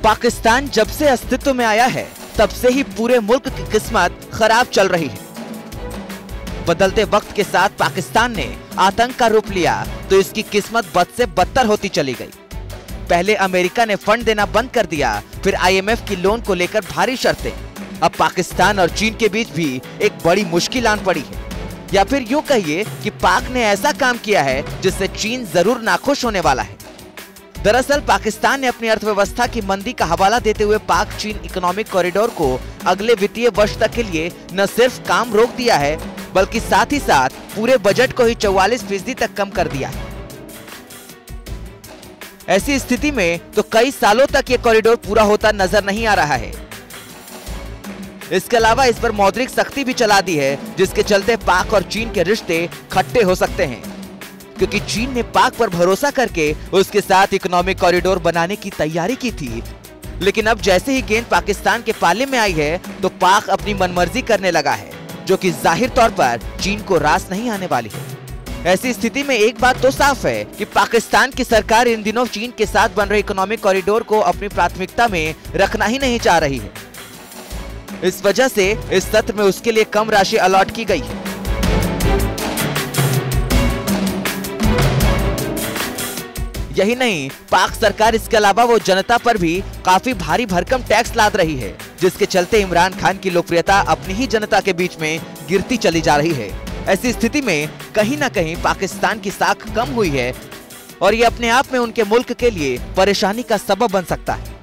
पाकिस्तान जब से अस्तित्व में आया है, तब से ही पूरे मुल्क की किस्मत खराब चल रही है। बदलते वक्त के साथ पाकिस्तान ने आतंक का रूप लिया तो इसकी किस्मत बद से बदतर होती चली गई। पहले अमेरिका ने फंड देना बंद कर दिया, फिर आईएमएफ की लोन को लेकर भारी शर्तें। अब पाकिस्तान और चीन के बीच भी एक बड़ी मुश्किल आन पड़ी है। या फिर यूँ कहिए कि पाक ने ऐसा काम किया है जिससे चीन ज़रूर नाखुश होने वाला है। दरअसल पाकिस्तान ने अपनी अर्थव्यवस्था की मंदी का हवाला देते हुए पाक चीन इकोनॉमिक कॉरिडोर को अगले वित्तीय वर्ष तक के लिए न सिर्फ़ काम रोक दिया है, बल्कि साथ ही साथ पूरे बजट को ही चौवालीस फ़ीसदी तक कम कर दिया है। ऐसी स्थिति में तो कई सालों तक ये कॉरिडोर पूरा होता नज़र नहीं आ रहा है। इसके अलावा इस पर मौद्रिक सख्ती भी चला दी है, जिसके चलते पाक और चीन के रिश्ते खट्टे हो सकते हैं। क्योंकि चीन ने पाक पर भरोसा करके उसके साथ इकोनॉमिक कॉरिडोर बनाने की तैयारी की थी। लेकिन अब जैसे ही गेंद पाकिस्तान के पाले में आई है तो पाक अपनी मनमर्जी करने लगा है, जो कि ज़ाहिर तौर पर चीन को रास नहीं आने वाली है। ऐसी स्थिति में एक बात तो साफ़ है कि पाकिस्तान की सरकार इन दिनों चीन के साथ बन रहे इकोनॉमिक कॉरिडोर को अपनी प्राथमिकता में रखना ही नहीं चाह रही है। इस वजह से इस सत्र में उसके लिए कम राशि अलॉट की गई है। यही नहीं, पाक सरकार इसके अलावा वो जनता पर भी काफ़ी भारी भरकम टैक्स लाद रही है, जिसके चलते इमरान खान की लोकप्रियता अपनी ही जनता के बीच में गिरती चली जा रही है। ऐसी स्थिति में कहीं ना कहीं पाकिस्तान की साख कम हुई है और ये अपने आप में उनके मुल्क के लिए परेशानी का सबब बन सकता है।